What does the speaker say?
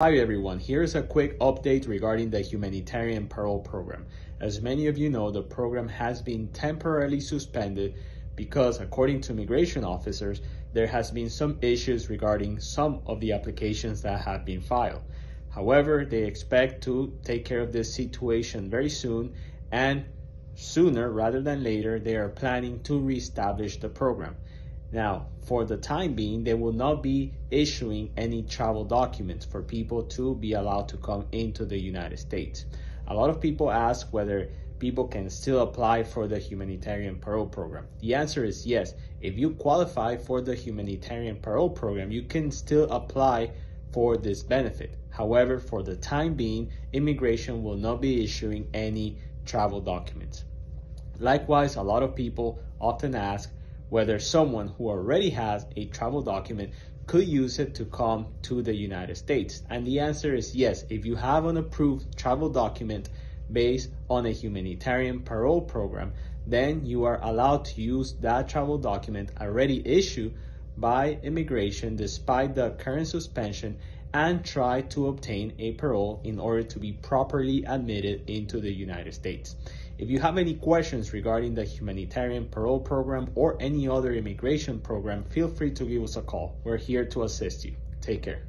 Hi everyone, here's a quick update regarding the humanitarian parole program. As many of you know, the program has been temporarily suspended because according to immigration officers, there has been some issues regarding some of the applications that have been filed. However, they expect to take care of this situation very soon and sooner rather than later, they are planning to reestablish the program. Now, for the time being, they will not be issuing any travel documents for people to be allowed to come into the United States. A lot of people ask whether people can still apply for the humanitarian parole program. The answer is yes. If you qualify for the humanitarian parole program, you can still apply for this benefit. However, for the time being, immigration will not be issuing any travel documents. Likewise, a lot of people often ask whether someone who already has a travel document could use it to come to the United States. And the answer is yes. If you have an approved travel document based on a humanitarian parole program, then you are allowed to use that travel document already issued by immigration despite the current suspension and try to obtain a parole in order to be properly admitted into the United States. If you have any questions regarding the humanitarian parole program or any other immigration program, feel free to give us a call. We're here to assist you. Take care.